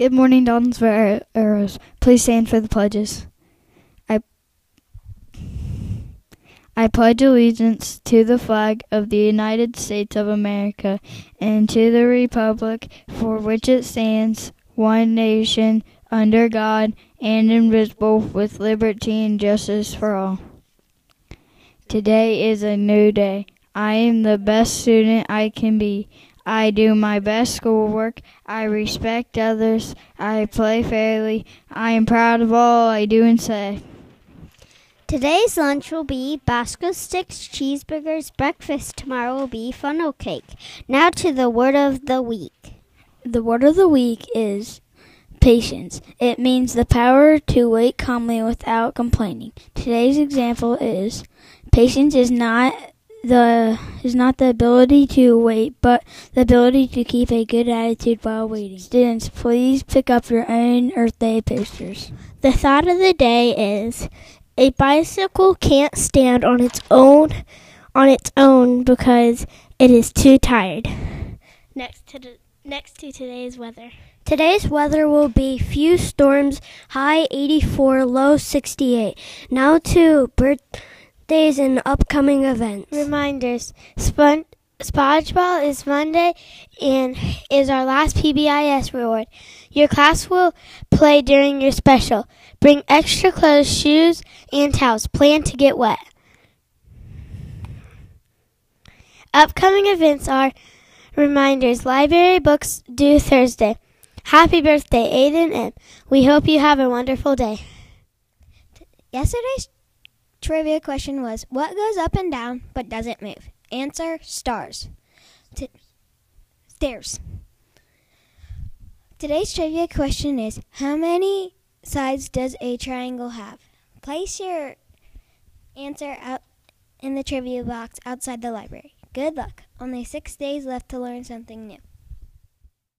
Good morning, Donnelsville Arrows. Please stand for the pledges. I I pledge allegiance to the flag of the United States of America and to the republic for which it stands, one nation, under God, and invisible, with liberty and justice for all. Today is a new day. I am the best student I can be. I do my best schoolwork. I respect others. I play fairly. I am proud of all I do and say. Today's lunch will be Bosco sticks, cheeseburgers. Breakfast tomorrow will be funnel cake. Now to the word of the week. The word of the week is patience. It means the power to wait calmly without complaining. Today's example is patience is not the is not the ability to wait, but the ability to keep a good attitude while waiting. Students, please pick up your own Earth Day posters. The thought of the day is a bicycle can't stand on its own on its own because it is too tired. Next to the, next to today's weather. Today's weather will be few storms, high 84, low 68. Now to birthdays and upcoming events. Reminders. Spon- SpongeBob is Monday and is our last PBIS reward. Your class will play during your special. Bring extra clothes, shoes, and towels. Plan to get wet. Upcoming events are reminders. Library books due Thursday. Happy birthday, Aiden M. We hope you have a wonderful day. Yesterday's trivia question was What goes up and down but doesn't move? Answer stars. T- stairs. Today's trivia question is How many sides does a triangle have? Place your answer out in the trivia box outside the library. Good luck. Only six days left to learn something new.